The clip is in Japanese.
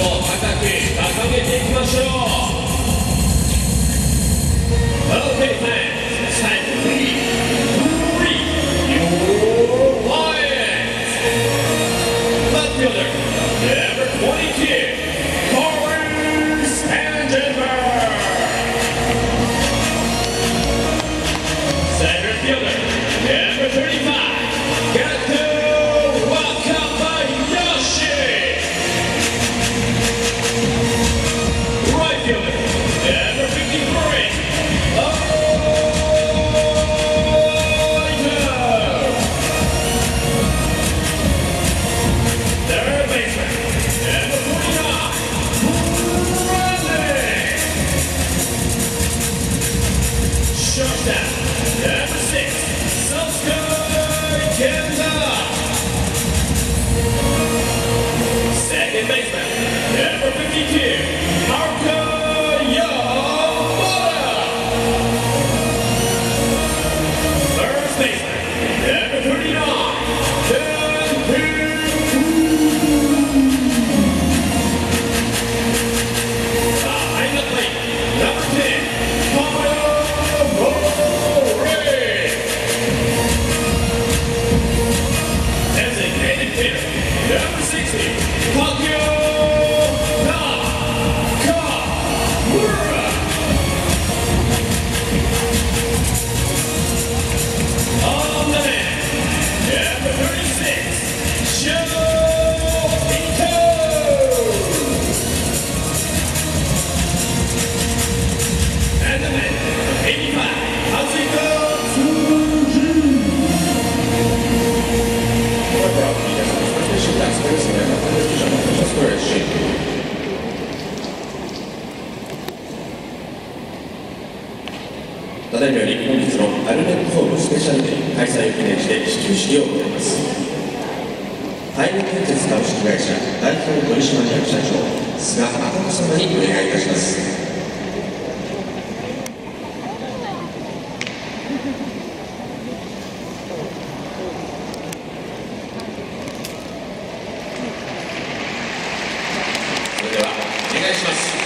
を高く掲げていきましょう。OK ファイン3 2 3 4 5 5 5 5 5 5 5 Yeah. ただいまより本日のアルネットホームスペシャルデー開催を記念して始球式を行います。大陸建設株式会社代表取締役社長菅誠様にお願いいたします。それではお願いします。